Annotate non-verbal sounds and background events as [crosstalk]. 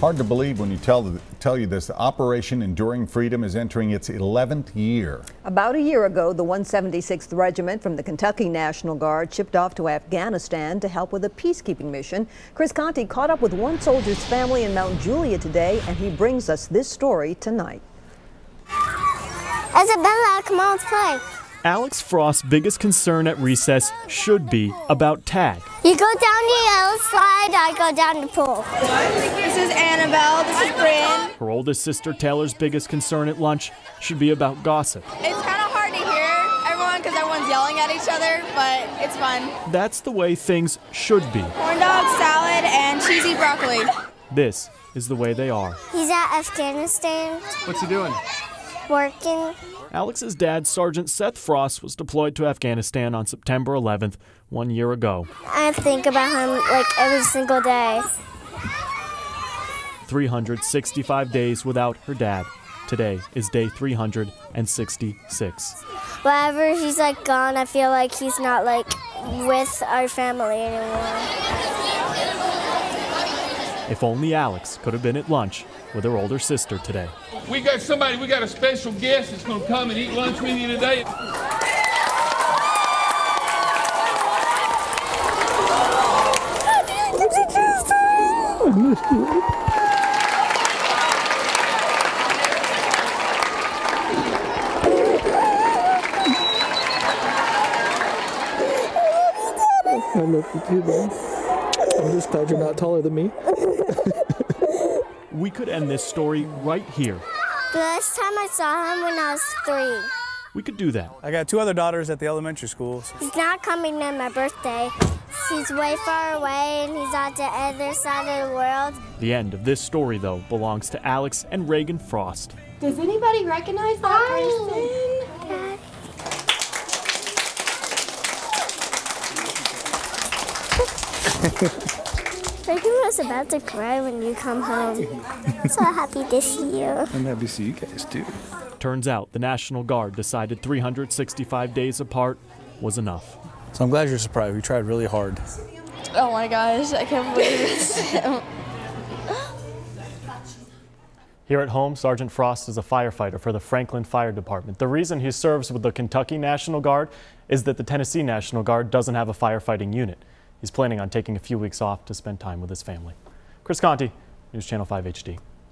Hard to believe when you tell, tell you this. Operation Enduring Freedom is entering its 11th year. About a year ago, the 176th Regiment from the Kentucky National Guard shipped off to Afghanistan to help with a peacekeeping mission. Chris Conte caught up with one soldier's family in Mount Juliet today, and he brings us this story tonight. Isabella, come on, let's play. Alex Frost's biggest concern at recess should be about tag. You go down the yellow slide, I go down the pool. This is Her oldest sister Taylor's biggest concern at lunch should be about gossip. It's kind of hard to hear everyone because everyone's yelling at each other, but it's fun. That's the way things should be. Corn dog, salad, and cheesy broccoli. This is the way they are. He's at Afghanistan. What's he doing? Working. Alex's dad, Sergeant Seth Frost, was deployed to Afghanistan on September 11th, one year ago. I think about him like every single day. 365 days without her dad. Today is day 366. Whenever he's like gone, I feel like he's not like with our family anymore. If only Alex could have been at lunch with her older sister today. We got somebody, we got a special guest that's going to come and eat lunch with you today. I love you too, man. I'm just glad you're not taller than me. [laughs] We could end this story right here. The last time I saw him when I was three. We could do that. I got two other daughters at the elementary school. He's not coming on my birthday. He's way far away and he's on the other side of the world. The end of this story, though, belongs to Alex and Reagan Frost. Does anybody recognize that person? Reagan was about to cry when you come home. so happy to see you. I'm happy to see you guys too. Turns out the National Guard decided 365 days apart was enough. So I'm glad you're surprised. We tried really hard. Oh my gosh, I can't believe this. Here at home, Sergeant Frost is a firefighter for the Franklin Fire Department. The reason he serves with the Kentucky National Guard is that the Tennessee National Guard doesn't have a firefighting unit. He's planning on taking a few weeks off to spend time with his family. Chris Conte, News Channel 5 HD.